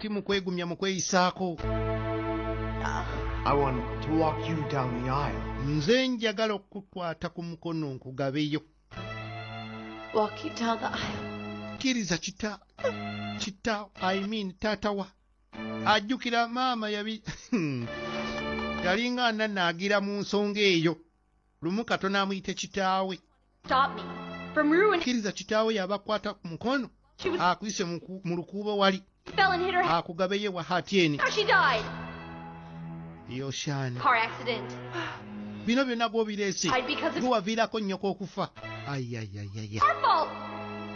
ti mu kwegumya mu kweyisaako I want to walk you down the aisle. nze njagala okukwata ku mukono nkugabeyo Walk you down the aisle. kkiriza kita kita i mean taatawa ajjukira maama yabi yalinga ananaagira mu nsonga eyo lumu katono amuyite kitaawe Stop me from ruining. kkiriza kitaawe yabakwata ku mukono akuyise mu ku- mu lukuubo wali her head. akugabeyo wa hatyeni How she died. yoshani Car accident. bino byonna gwobireese. Died because of guwaviirako nnyoko okufa ayayayaya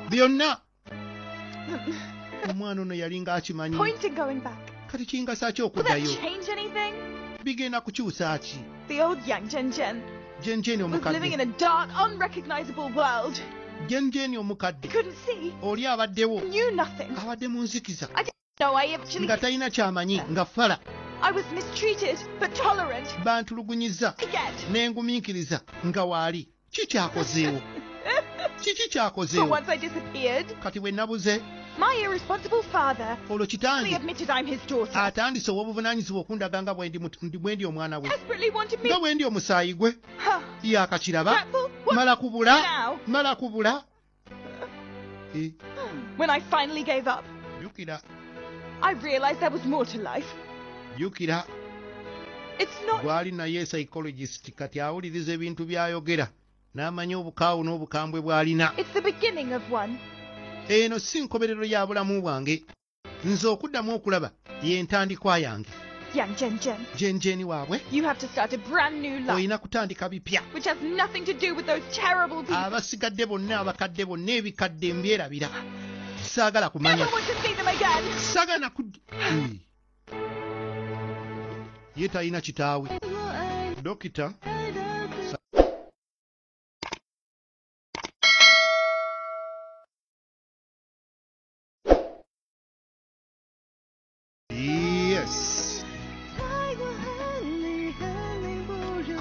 byonna. Omwana ono akimanyi in going back. kati kingasa ki okuddayo anything? bigenda kukyusa ki? The old Yang Jen Jen jenjeni was living in omukadde jenjeni omukadde? Oli abaddewo? Abadde mu nzikiza. Nga talina kyamanyi nga fala. Bantulugunyiza Yet, n'engumiikiriza nga waali. Ki kyakozeewo? Kiki kyakozeewo? Kati bwe nabuze my irresponsible father. Olwo kitange? Admitted I'm his daughter. atandise ow'obuvunaanyizibwa okundaga nga bwe ndi mut- ndi- bwe ndi omwana we. Desperately wanted me. nga bwe ndi omusaayi gwe. Yaakakiraba mala kubula. now? mala kubula. Eh, When I finally gave up, jjukira I realized there was more to life. jjukira It's not gwali naye psychologist kati awuliriza ebintu by'ayogera. N'amanya obukaawu n'obukambwe bw'alina. It's the beginning of one. Eno si nkomerero ya bulamu bwange. Nze okuddamu okulaba y'entandikwa yange. Yang Jen Jen, jenjeni waabwe. You have to start a brand new life, olina kutandika bipya. Which has nothing to do with those terrible people. abasigadde bonna abakadde bonna ebikadde mbyerabira. Saagala Never kumanya want to see them again. saagala Eh. ye talina kitaawe. Dokita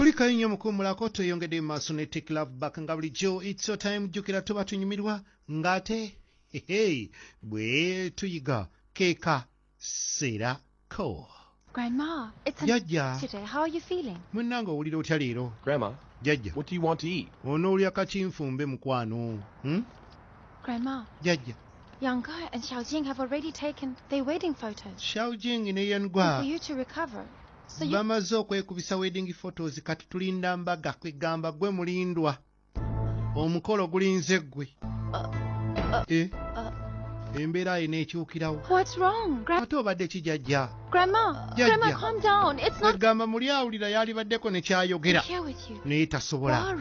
kulikayo nnyo mukuumulako tweyongedde mu maaso ne take love back nga bulijjo its your time jjukira tuba tunyumirwa ng'ate hehe bwe tuyiga keeka serako Grandma, it's a jjajja today. How are you feeling? munnanga owulira otya leero Grandma, jjajja what do you want to eat? onoolya kakinfumbe mukwano hmm? Grandma, jjajja Yang Ge and Xiao Jing have already taken their wedding photos. Xiao ne And yengwa for you to recover. Bamaze okwekubisa wedding photos kati tulinda mbaga kwegamba gwe mulindwa. Omukolo gulinze ggwe. Eh, embeera ye n'ekyukirawo What's wrong? Gra- ate obadde kijajja Grandma, Yeah, Grandma, yeah. calm down. It's not egamba muli awulira yalibaddeko ne kyayogera. Naye tasobola.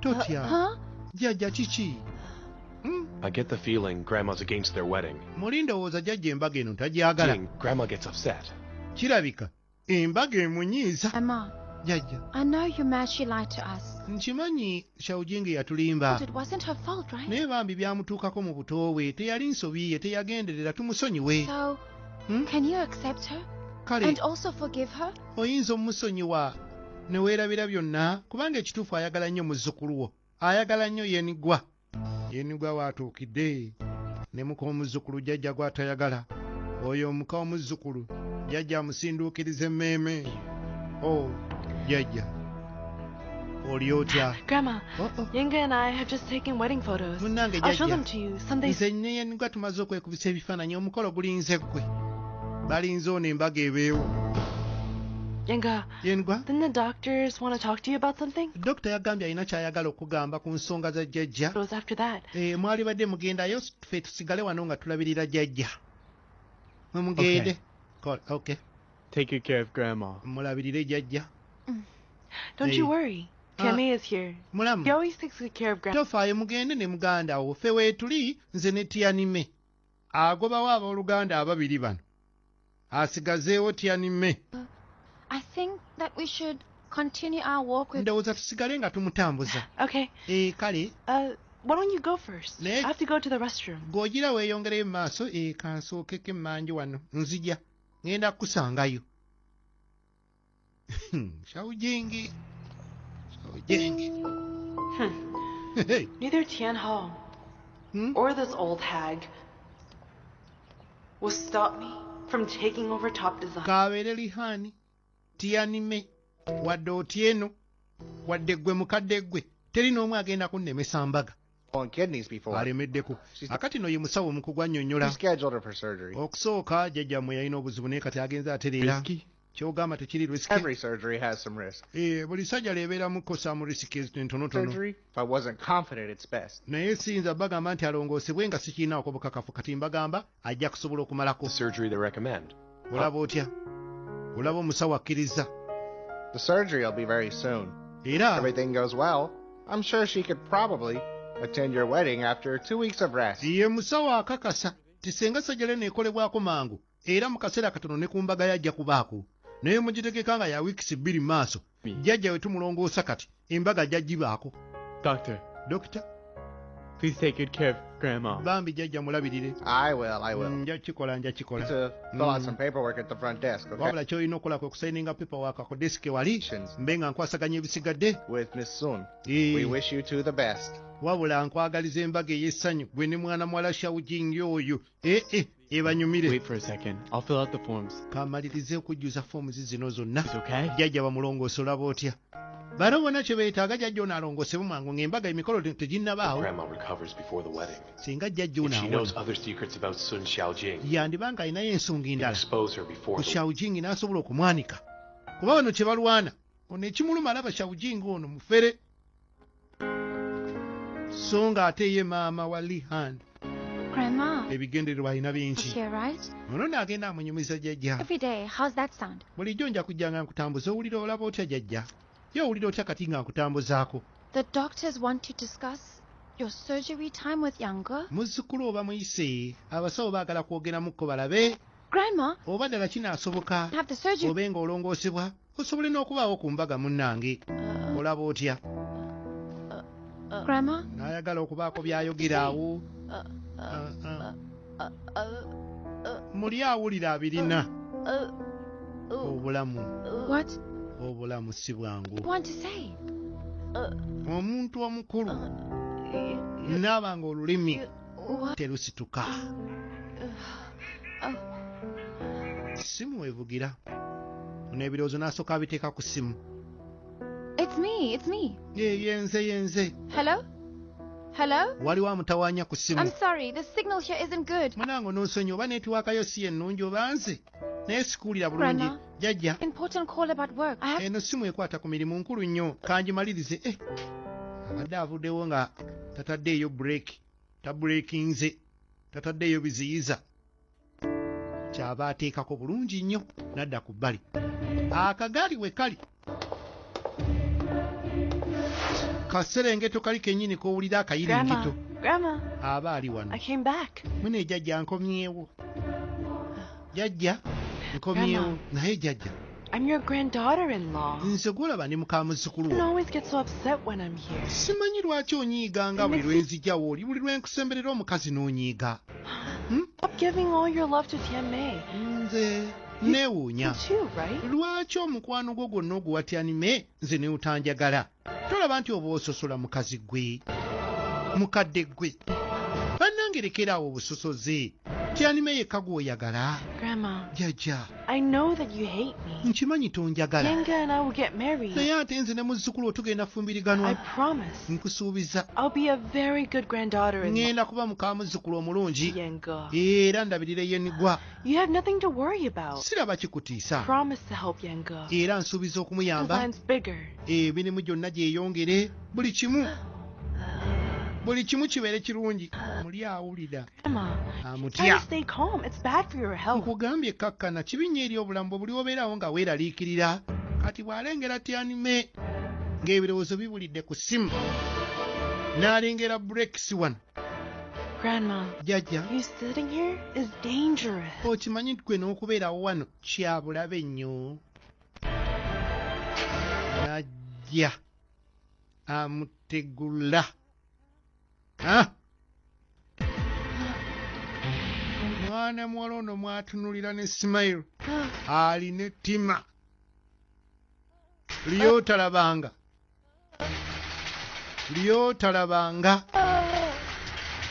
Totya. Jjajja kiki? Hmm? I get the feeling Grandma's against their wedding. muli ndowooza jjajja embaga eno tagyagala. Grandma gets upset. kirabika embaga emunyiiza. Jjajja nkimanyi shaujingi yatulimba. Naye bambi byamutuukako mu buto bwe teyali nsobi ye teyagenderera tumusonyiwe. So, Hmm? kale. Oyinza omusonyiwa ne weerabira byonna? Kubanga ekituufu ayagala nnyo muzzukulu wo. Ayagala nnyo yenigwa yenigwa waatuukidde ne muka omuzzukulu jjajja gw'atayagala. Oyo omuka omuzzukulu jjajja amusinduukiriza emmeeme o jjajja oli otya Grandma. Yenga and I have just taken wedding photos. munnange I'll show jjajja them to you. Someday. Nze ne yenigwa tumaze okwekubisa ebifaananyi. Omukolo gulinze ggwe balinze ono embaga ebeewo. Yenga, yenigwa didn't the doctors want to talk to you about something? dokita yagambye alina kyayagala okugamba ku nsonga za jjajja was after that. Eh, mwali badde mugendayo ffe tusigale wano nga tulabirira jjajja mwe mugende Ko- okay Take good care of Grandma. mulabirire jjajja Don't Hey. you worry. Ah. Tammy is here. He mulamu always takes good care of Grandma. tofaayo mugende ne muganda wo ffe weetuli nze ne tiyanime agobawo abooluganda ababiri bano asigazeewo tiyanime I think that we should continue our walk with. ndowooza tusigale nga tumutambuza Okay. Eh, kale Uh, why don't you go first? Ne- I have to go to the restroom. g'ogira weeyongereyo mu maaso eh, kansookeko emmanju wano nzija ŋŋenda kukusangayo shawujingi shawujingi Hmm. Neither Tian Hao Hmm? or this old hag will stop me from taking over top design. kaabeere lihani. Tiyanime wadde otieno wadde ggwe mukadde ggwe teri n'omu agenda kunnemesa mbaga On kidneys before. alemeddeko She's- akati no ye musawo mukugu annyonnyola We scheduled her for surgery. okusooka jjajjammwe yalina obuzibu naye kati agenza atereera Risky? kyogamba tekiri risiki Every surgery has some risk. Eh, buli ssajja lyebeeramu kosa mu risiki entonotono Surgery, if I wasn't confident it's best. naye siyinza bagamba nti alongoosebwe nga sikirinaako bukakafu kati mbagamba ajja kusobola okumalako The surgery they recommend. olaba otya olaba omusawo akkiriza The surgery will be very soon. era Everything goes well. I'm sure she could probably attend your wedding after two weeks of rest. ye musawo akakasa ti senga sajjala neekolebwako mangu era mu kaseera katono ne ku mbaga yajja kubaako naye mugitegeka nga ya wiikisi bbiri mu maaso jjajja we tumulongoosa kati embaga jjaggibaako Doctor, dokita please take good care of Grandma. bambi jjajja mulabirire I will, I will. nja kikola nja Need kikola to fill out Mm. some paperwork at the front desk, okay? wabula kyolina okukola kwe kusayininga paperwork ku desike wali mbe nga nkwasaganya ebisigadde With Miss Soon. Eh. We wish you two the best. Wabula nkwagaliza embaga ey'essanyu gwe ne mwana muwala shawujingi oyo. Ee e, ebanyumire. Wait for a second. I'll fill out the forms. kamalirize okujjuza foomuzi zino zonna. It's okay? jjajja bamulongoose olaba otya? Bano bonna kye beetaaga jjajja ono alongoosebwe mangu ng'embaga emikolo te- teginnabaawo. Grandma recovers before the wedding. singa jjajja If she knows ono other secrets about Sun Xiaojing, yandiba nga alinayo ensonga endala. Expose her before ku the shawujingi n'asobola okumwanika. Kuba bano kye balwana ono ekimuluma alaba shawujingi ono mufere so nga ate ye maama wa lihan. Grandma, ebigendererwa alina bingi. Ono naagenda amunyumiza jjajja. Bulijjo nja kujja nga nkutambuza owulira olaba otya jjajja. Ye owulira otya kati nga nkutambuzaako? The doctors want to discuss your surgery time with Younger. muzzukulu oba muyise abasawo baagala kwogeramukko balabe. Grandma, oba ddala kinaasoboka obe ng'olongoosebwa osobole n'okubaawo ku mbaga munnange. Uh, olaba otya Grandma, n'ayagala okubaako by'ayogera awo uh, uh, uh, muli awulira abirina. Uh, obulamu. What? obulamu si bwangu. Want to say? omuntu omukulu naaba nga olulimi terusituka simu wevugira. N'ebirowoozo n'asooka abiteeka ku simu it's me. It's me. ye yenze yenze Hello? Hello? waliwo amutawaanya ku simu I'm sorry. The signal here isn't good. munango n'onsonyi oba neetiwaakayo si ennungi oba nze naye sikuwulira bulungi jjajja Important call about work. I have. eno simu ekwata ku mirimu nkulu nnyo kangimalirize eh, abadde avuddewo nga tataddeeyo bureeki tabureekinze tataddeeyo biziyiza kyaba ateekako bulungi nnyo n'adda ku bbali akagaali we kali kaserengeto kali kennyini k'owulira akayiringito aba ali wano. Mwene jjajja nkomyewo. Jjajja nkomyewo. Naye jjajja I'm your granddaughter-in-law. nze gwolaba ndi muka muzzukulu You wo always get so upset when I'm here. simanyi lwaki onyiiganga buli lwe nzijjawo oli? Buli lwe nkusemberera omukazi n'onyiiga. Stop giving all your love to Tianmei. nze. You neewuunya lwaki omukwano gwo gwonna oguwatyanime nze ne utanjagala tolaba nti oba ososola mukazi gwe mukadde gwe bannange lekeraawo obusosoze tyanime yekka gw'oyagala me. nkimanyi tonjagala. Naye ate nze ne muzzukulu otugenda fumbiriganwa nkusuubiza. Ŋŋenda kuba muka muzzukulu omulungi. Era ndabirira yenigwa siraba kikutiisa. Era nsuubiza okumuyamba. Emirimu gyonna gyeyongere. Buli kimu buli kimu kibeere kirungi. Muli awulira. Amutya health. nkugambye kakkana kibi nnyo eri obulamu bwe buli obeerawo nga weeraliikirira. Kati bw'alengera tyanime ng'ebirowoozo bibulidde ku ssimu n'alengera burekisi wano jjajja okimanyi gwe n'okubeerawo wano kyabulabe nnyo? N'ajja amutegula Ah! mwana muwala ono mwatunulira ne simayiro alina ettima lyotalabanga lyotalabanga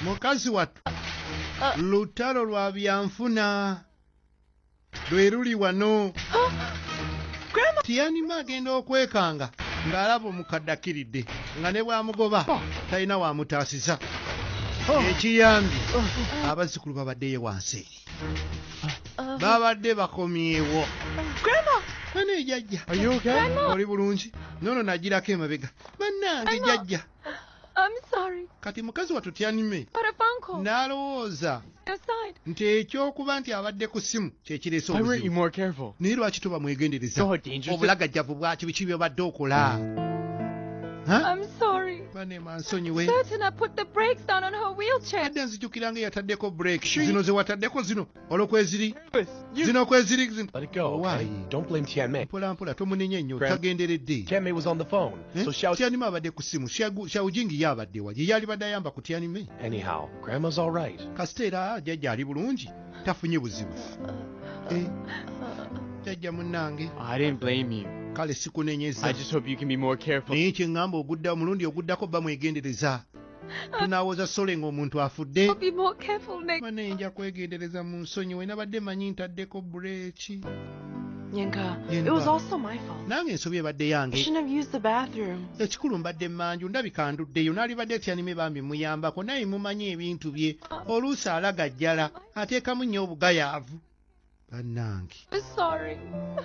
mukazi wattu lutalo lwa byanfuna lwe luli wano. Tiyanima agenda okwekanga ng'alaba omukadde akkiridde nga ne bw'amugoba talina wamutaasiza. Ekiyambye abazzukulu babaddeyo wansi. Eri babadde bakomyewo. You okay? oli bulungi? Nono nagirako emabega. Bannange sorry. kati mukazi wattu tyanime But a phone call. n'alowooza. Nti ekyokuba nti abadde ku ssimu you obuzibu. more careful? naye lwaki toba mwegendereza? Obulagajjavu bwaki biki byobadde okola. Banema nsonyiwe Certain I put the brakes down on her wheelchair. adde nzijukira nga yataddeko break zino ze wataddeko zino olwokweziri You- zino kweziri zino Let it go, okay? Why? Don't blame Tianmei. mpola mpola tomunenya nnyo Graham. tagenderedde Tianmei was on the phone, Eh? so Xiao... tyanime abadde ku ssimu shawujingi ye abadde wa ye yali badde ayamba ku tyanime Anyhow, Grandma's all right. kasita era jjajja ali bulungi tafunye buzibu Eh, jjajja munnange Kale sikunenyeza I just hope you can be more careful. naye kyeŋŋamba ogudda omulundi oguddako bba mwegendereza tunaawoza sole ng'omuntu afudde I'll be more careful next. bane nja kwegendereza mu nsonyi we nabadde manyi ntaddeko bureeki Yenka, it Yenka. was also my fault. nange ensobi ebadde I yange shouldn't have used the bathroom. ekikulu mbadde mmanju ndabika nduddeyo naalibadde tyanime bambi muyambako naye mumanyi ebintu bye oluusi alagajjala ateekamu nnyo obugayaavu bannange.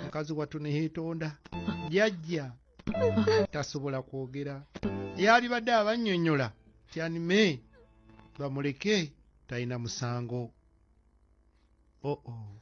Mukazi wattu ne yeetonda. Jjajja tasobola kwogera. Yalibadde abannyonnyola tyanime bamuleke talina musango. Oh -oh.